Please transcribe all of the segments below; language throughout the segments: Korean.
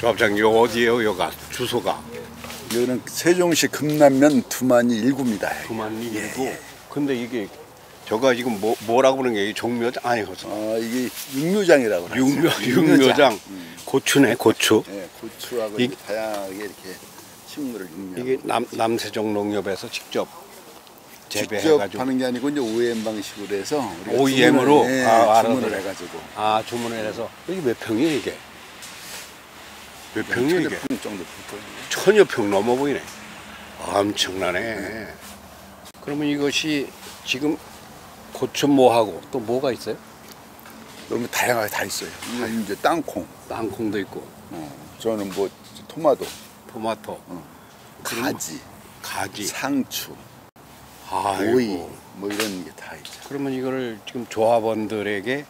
조합장님 요 어디에요? 여가 주소가. 여기는 세종시 금남면 두만이 일구입니다. 그만 일고 근데 이게 저가 지금 뭐 뭐라고 그러는 게 종묘장? 아니 그래서 어, 이게 육묘장이라고 그러죠. 육묘 육묘장. 고추네 고추. 예, 고추하고 이- 다양하게 이렇게 식물을 육묘. 이게 남 남세종 농협에서 직접 직접 하는 게 아니고 이제 OEM 방식으로 해서 우리가 OEM 으로? 주문을, 예, 아, 주문을 알아서. 해가지고. 아 주문을 해서. 이게 몇 평이에요 이게 몇 평이에요 이게 평 정도. 천여 평 넘어 보이네. 엄청나네. 그러면 이것이 지금 고추모하고 또 뭐가 있어요? 너무 다양하게 다 있어요. 이건 이제 땅콩, 땅콩도 있고 어, 저는 뭐 토마토, 토마토, 그럼- 가지, 가지, 상추, 아이고. 오이 뭐 이런 게 다 있죠. 그러면 이거를 지금 조합원들에게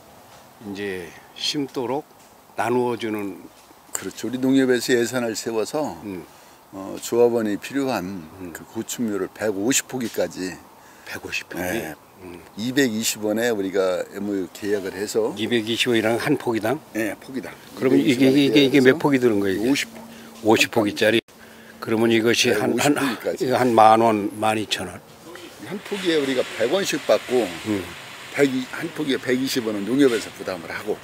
이제 심도록 나누어주는 그렇죠. 우리 농협에서 예산을 세워서 음, 어, 조합원이 필요한 그 고추묘를 150포기까지 150평이 네. 220원에 우리가 MOU 계약을 해서 220원이랑 한 포기당? 예, 포기당. 그러면 이게 이게 이게 몇 포기 드는 거예요? 이게? 50. 50포기짜리. 그러면 이것이 네, 한 50포기까지. 한한만 원, 만 이천 원. 한 포기에 우리가 100원씩 받고 음. 100, 한 포기에 120원은 농협에서 부담을 하고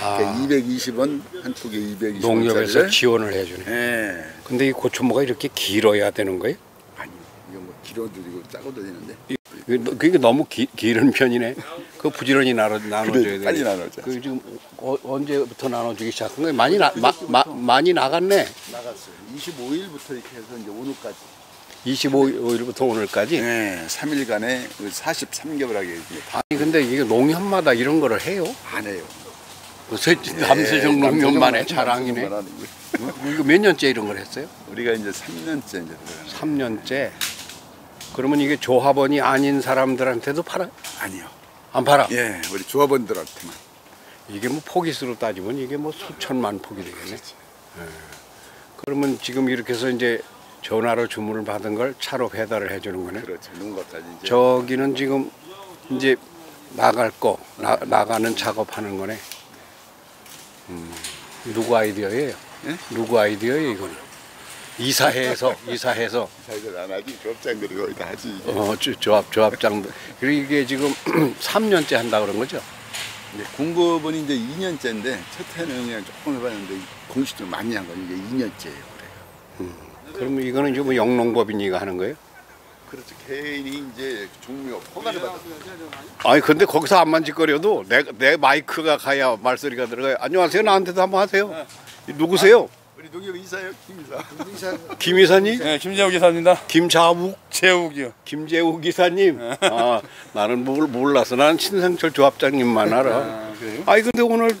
아. 그러니까 220원 한 포기에 220원 농협에서 지원을 해주네. 예. 근데 이 고추모가 이렇게 길어야 되는 거예요? 아니 이거 뭐 길어도 되고 작아도 되는데 그게 너무 기, 길은 편이네. 그 부지런히 나눠 나눠줘야 그래, 돼. 빨리 나눠줘. 그 지금 어, 언제부터 나눠주기 시작한 거예요? 많이 나 마, 마, 많이 나갔네. 나갔어요. 25일부터 이렇게 해서 이제 오늘까지 25일부터 오늘까지. 예, 3일간에 43개월하게 이제 다 아니 근데 이게 농협마다 이런 거를 해요? 안 해요. 그 세- 남세종 농협만의 자랑이네. 이거 몇 년째 이런 걸 했어요? 우리가 이제 3년째 이제 들어가는 3년째. 그러면 이게 조합원이 아닌 사람들한테도 팔아요? 아니요. 안 팔아? 예, 우리 조합원들한테만. 이게 뭐 포기수로 따지면 이게 뭐 수천만 포기 되겠네. 예. 그러면 지금 이렇게 해서 이제 전화로 주문을 받은 걸 차로 배달을 해주는 거네. 그렇죠. 농가까지 이제. 저기는 지금 이제 나갈 거 나, 나가는 작업하는 거네. 음, 누구 아이디어예요? 예? 누구 아이디어예요 이거는? 이사해서 이사해서 자기들 안 하지. 조합장들이 거의 다 하지. 이게. 어, 조- 조합 조합장도 그리고 이게 지금 3년째 한다 그런 거죠? 이제 공급은 이제 2년째인데 첫 해는 그냥 조금 해봤는데 공식적으로 많이 한 건 이게 2년째예요. 그래요. 그러면 이거는 이제 뭐 영농법인이가 하는 거예요? 그렇죠. 개인이 이제 종묘 허가를 받아. 아니 근데 거기서 안 만질거려도 내, 내 마이크가 가야 말소리가 들어가요. 안녕하세요. 나한테도 한번 하세요. 누구세요? 우리 농협 이사요 김이사. 김 이사님? 네, 김재욱 기사입니다. 김자욱? 재욱이요. 김재욱 기사님? 아, 나는 뭘 몰라서 나는 신상철 조합장님만 알아. 아, 그래요? 아니 근데 오늘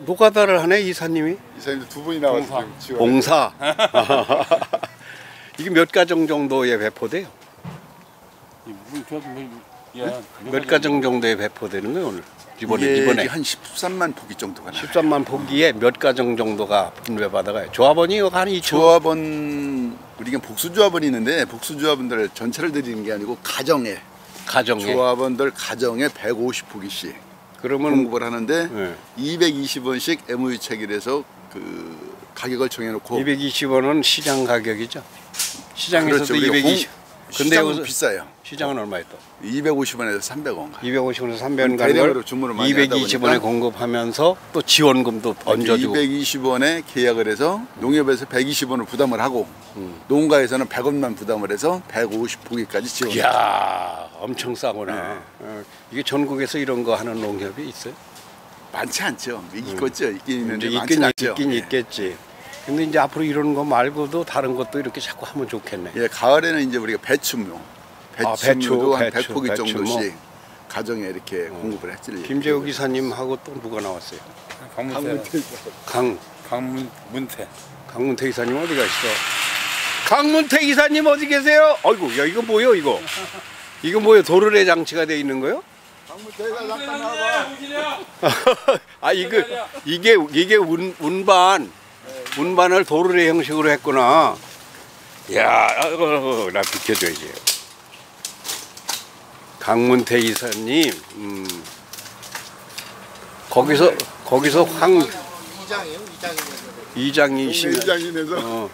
노가다를 하네 이사님이? 이사님도 두 분이 나와서 지금 지원. 봉사. 이게 몇 가정 정도에 배포돼요? 뭐, 야, 몇 가정 정도에 배포되는 거예요 오늘? 이번에 이번에 한 13만 포기 정도가 나요. 13만 포기에 몇 가정 정도가 분배받아가요? 조합원이 이거 한 2천 조합원 우리가 복수 조합원이 있는데 복수 조합원들 전체를 드리는 게 아니고 가정에 가정에 조합원들 가정에 150포기씩 그러면 공급을 하는데 네. 220원씩 MOU 체결해서 그 가격을 정해놓고 220원은 시장 가격이죠. 시장에서도 그렇죠. 우리가 220. 공- 근데 시장은 비싸요. 시장은 얼마에 또? 250원에서 300원. 250원에서 300원 가는 주문을 많이 하다 220원에 보니까 공급하면서 또 지원금도 얹어주고 220원에 계약을 해서 농협에서 120원을 부담을 하고 음. 농가에서는 100원만 부담을 해서 150포기까지 지원. 이야 엄청 싸구나. 어, 이게 전국에서 이런 거 하는 농협이 있어요? 많지 않죠. 있겠죠. 있긴 있는데 많지 않죠. 있긴 예. 있겠지. 근데 이제 앞으로 이런 거 말고도 다른 것도 이렇게 자꾸 하면 좋겠네. 예, 가을에는 이제 우리가 배추묘, 아, 배추묘도 배추, 한 배추, 100포기 배추 뭐. 정도씩 가정에 이렇게 공급을 했지. 김재욱 이사님하고 또 누가 나왔어요? 강문태. 강 강문태. 강문태 이사님 어디 가시죠? 강문태 이사님 어디 계세요? 아이고 야 이거 뭐요 이거? 이거 뭐요 도르래 장치가 돼 있는 거요? 아 이거 이게 이게 운, 운반 운반을 도르래 형식으로 했구나. 야, 어, 어, 어, 나 비켜줘야지. 강문태 이사님, 음. 거기서 거기서 황 이장이에요 이장이면 이장이시면 이장인에서 어.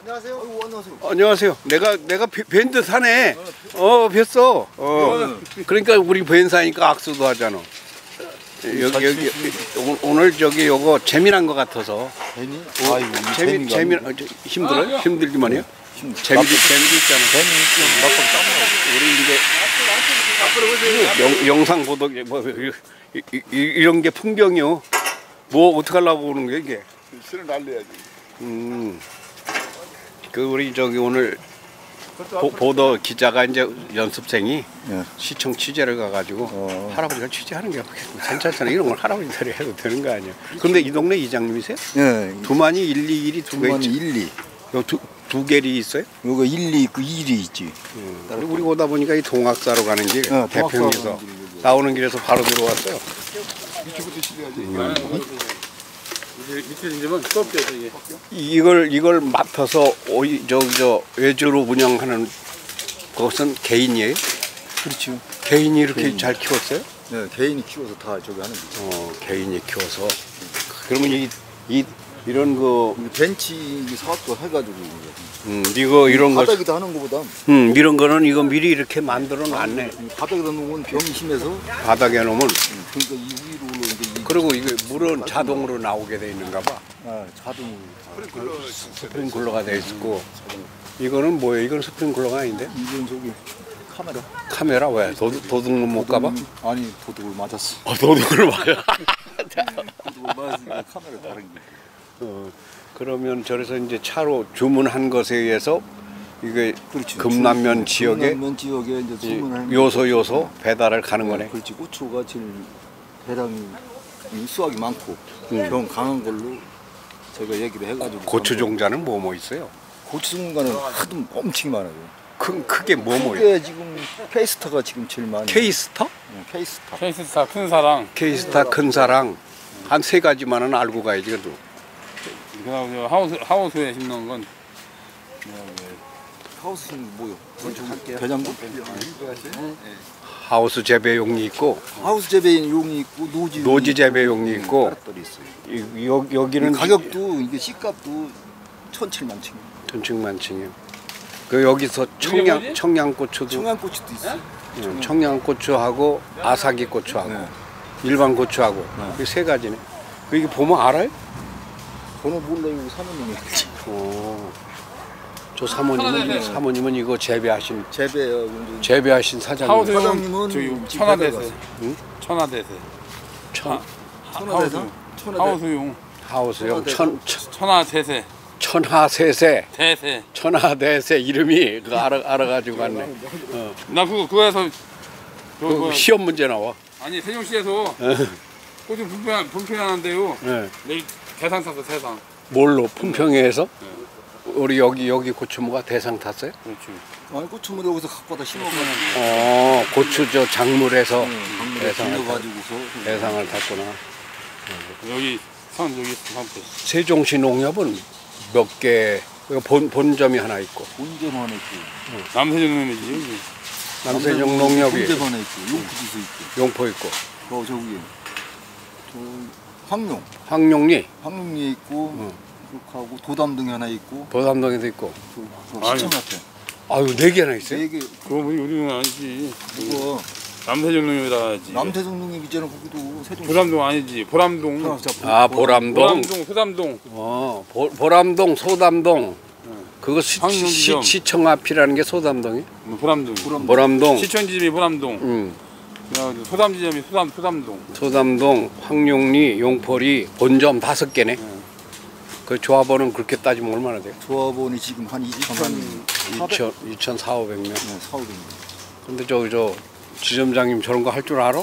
안녕하세요 어이구, 안녕하세요 안녕하세요. 내가 내가 뵌듯 하네. 어 뵀어. 어. 그러니까 우리 뵌 사니까 악수도 하잖아. 여기 여기 오- 오늘 저기 요거 재미난 것 같아서 괜히 어, 이 재미 재미 어, 저, 힘들어요? 힘들기만 해요? 재미도 재미도 있잖아. 재미 우리 이제 영, 영상 보도 뭐 이, 이, 이, 이런 게 풍경이요. 뭐 어떻게 하려고 오는 거야 이게? 실을 날려야지 음. 그 우리 저기 오늘 보, 보도 기자가 이제 연습생이 예. 시청 취재를 가가지고 어. 할아버지가 취재하는 게 괜찮잖아. 이런 걸 할아버지들이 해도 되는 거 아니야. 그런데 이 동네 이장님이세요? 예 두만이 1, 2, 1이 두개 두만이 있지. 1, 2 두, 두 개리 있어요? 요거 1, 2 있고 1이 있지 우리 우리 오다 보니까 이 동학사로 가는 길 어, 대평에서 가는. 나오는 길에서 바로 들어왔어요. 이렇게부터 실어야지 밑에 이제면 수업죠 이게. 이걸 이걸 맡아서 오이 저저 외주로 운영하는 그것은 개인이에요? 그렇죠 개인이 이렇게 개인. 잘 키웠어요? 네, 개인이 키워서 다 저기 하는 거지 어, 개인이 키워서. 그러면 이, 이 이런 거, 이 벤치 사업도 해가지고 이제 음, 이거 이런 거, 바닥에다 하는 거보다 음, 이런 거는 이거 미리 이렇게 만들어 놨네. 이 바닥에다 놓으면 병이 심해서 바닥에 놓으면. 그러니까 이 위로 그리고 이게 물은 자동으로 나오게 돼 있는가 봐. 아, 자동으로 스프링클러가 돼 있고. 이거는 뭐예요? 이건 스프링클러가 아닌데? 이건 저기 카메라 카메라 왜? 도둑, 도둑놈 못 가봐? 아니 도둑을 맞았어 어, 도둑을 맞아. 도둑을 맞았으니까 카메라 다른 게 어, 그러면 저래서 이제 차로 주문한 것에 의해서 이게 그렇지. 금남면 주- 지역에 금남면 지역에 이제 이 주문을 요소 요소 배달을 가는 거네. 그렇지 고추가 제일 이 수확이 많고 음. 병 강한 걸로 제가 얘기를 해가지고 고추 종자는 뭐 뭐 있어요? 고추 종가는 하도 엄청 많아요. 큰 크게 뭐 뭐? 크게 지금 케이스터가 지금 제일 많아요. 케이스터? 응, 케이스터. 케이스타 큰 사랑. 케이스타 큰 사랑 한 세 가지만은 알고 가야지 그래도. 그다음 저 하우스 하우스에 심는 건 하우스는 뭐요? 대장도? 하우스 재배용이 있고 하우스 재배인 용이 있고 노지 노지 재배용이 있고. 이- 여, 여기는 가격도 이게 씨값도 천칠만 층. 천층만층이요. 그 여기서 청양? 청양고추도 청양고추도 있어. 응, 청양고추하고 아사기 고추하고 네. 일반 고추하고 네. 이세 가지네. 그 이게 보면 알아요? 번호 몰라요. 사모님이 어. 저 사모님은 사모님은 이거 재배하신 재배요. 재배하신 사장님. 사장님은 저기 천하대세. 응? 천하대세. 천, 천하대사? 천하대. 하우스용 하우스용 천, 천 천하대세. 천하세세 대세. 천하대세 이름이 그 알아 알아가지고 왔네. 어. 나 그거 그거에서 저, 그 그, 시험 문제 나와. 아니 세종시에서 꽃이 분평 분평하는데요. 예. 내일 대상 탔어 대상. 뭘로 품평회에서 우리 여기 여기 고추무가 대상 탔어요? 그렇지. 아니 고추물 여기서 갖고 와다 심어가지고. 어 고추 저 작물에서 강물에 대상을 탔- 빌려가지고서. 대상을 탔구나. 여기 산 여기 산태. 세종시 농협은 몇 개, 본, 본점이 하나 있고, 본점 하나 있고 남세종 놈이지. 남세종 농협이 본점 하나 있고 용푸지소 있고 용포 있고, 어 저기. 저 황룡. 황룡리, 황룡리에 있고. 응. 그렇게 하고 도담동에 하나 있고 도담동에도 있고. 시청 앞에 아유, 네 개나 있어요? 이게 그거 뭐 우리는 아니지. 그거 남세종 놈이다 하지. 남태성 농협 있잖아 거기도 세종 보람동 아니지. 보람동. 아, 보람동. 보람동, 소담동. 어, 보, 보람동, 소담동. 그거 시. 시, 청 앞이라는 게 소담동이? 뭐 보람동. 보람동, 시청지점이 보람동. 음, 소담지점이 소담 소담동. 소담동, 황룡리, 용포리, 본점 다섯 개네. 그 조합원은 그렇게 따지면 얼마나 돼요? 조합원이 지금 한 2천만 2천, 2천 4, 500명. 네, 4, 500명 근데 저기 저 지점장님 저런 거 할 줄 알아?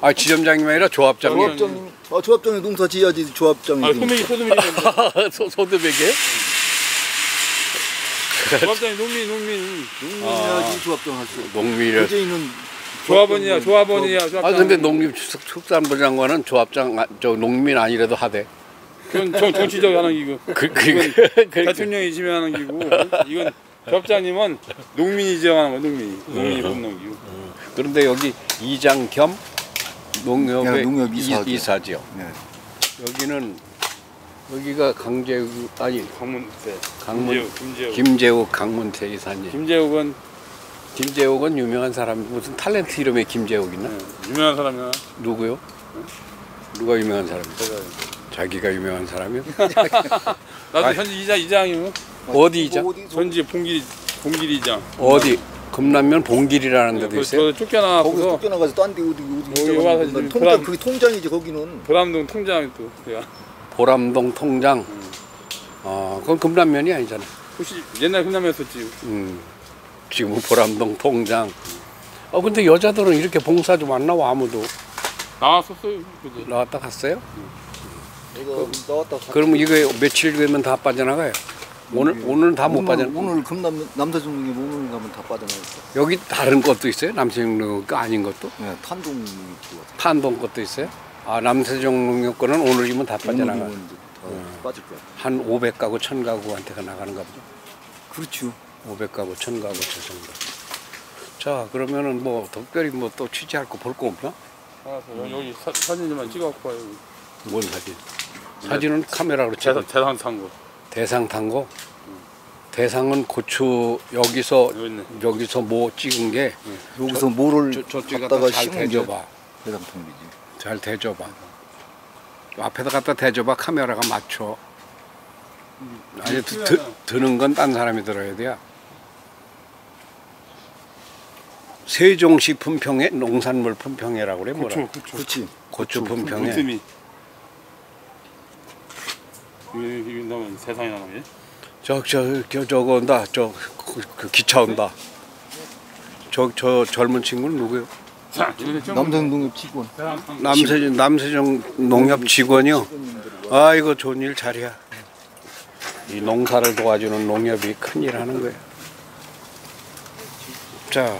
아 지점장님이 아니라 조합장님. 조합장님 아 조합장이 농사 지어야지 조합장이 아 소매기 소매기. 소, 소드백에? 조합장이 농민 농민. 농민해야지 조합장 할수 있어 농민을. 어제 있는 조합원이야 조합원이야 조합장. 아 근데 농림축산부장관은 조합장 아, 저 농민 아니라도 하대. 그건 정, 정치적 하는 기고. 그, 그, 이건 그, 그, 대통령이 지명하는 기고. 이건 조합장님은 농민이 지정하는 거 농민이. 농민이 뽑는 기고. 그런데 여기 이장 겸 농협의 네, 농협 이- 이사죠. 이사죠. 네. 여기는 여기가 강재욱 아니 강문태. 강문 김재욱. 김재욱. 강문태 이사님. 김재욱은 김재욱은 유명한 사람 무슨 탤런트 이름에 김재욱 있나? 네, 유명한 사람이야. 누구요? 누가 유명한 사람이야? 자기가 유명한 사람이요? 나도 아. 현지 이장 이장이요. 어디이자? 뭐 어디 저 전지 봉길이 봉길이 이장. 어디? 금남면 봉길이라는 데도 그, 있어요. 저 쫓겨나고서 거기서 쫓겨나가서 딴데 어디 어디 여기 있다가 와서 통장 지금 브람- 그게 통장이지 거기는. 보람동 통장이 또 내가 보람동 통장. 어, 그건 금남면이 아니잖아. 혹시 옛날 금남이었었지. 음, 지금 보람동 통장. 어, 근데 여자들은 이렇게 봉사 좀 안 나와 아무도 나왔었어요. 그지. 나왔다 갔어요? 이거 나왔다. 갔다. 그러면 이거 며칠 되면 다 빠져나가요. 오늘 오늘은 다못 오늘, 빠져. 오늘 금남 남사중에 오늘 가면 다 빠져나갔어. 여기 다른 것도 있어요? 남세종 거 아닌 것도? 네, 탄동 있고 판동 것도 있어요? 아 남세종 농협 거는 오늘이면 다 빠져나가. 이제 다 빠질 거야. 한 500가구, 1000가구한테가 나가는가 보죠. 그렇죠. 500가구, 1000가구 저 정도. 자, 그러면은 뭐 특별히 뭐 또 취재할 거 볼 거 없나? 알았어. 여기 사, 사진 좀만 찍어갖고 와요. 뭔 사진? 사진은 카메라로 대상 찍어. 대상 탄 거. 대상 탄 거. 대상은 고추 여기서 여기. 여기서 뭐 찍은 게 여기서 모를 저, 저쪽에 갖다가 갖다 잘 대줘봐. 대상통이지. 잘 대줘봐. 앞에다 갖다 대줘봐. 카메라가 맞춰. 아니 드, 드, 드는 건 딴 사람이 들어야 돼요. 세종시 품평회 농산물 품평회라고 그래 뭐라. 고추 고추. 그렇지. 고추 품평회. 틈이 이게 이게 나면 세상에 나는 게. 저 저 저, 저거 온다. 저그 기차 온다. 저 저 젊은 친구는 누구요? 자, 이거 좀 남산동협 직원. 남세종 남세종 농협 직원이요. 아이고 좋은 일 잘이야. 이 농사를 도와주는 농협이 큰일 하는 거야. 자,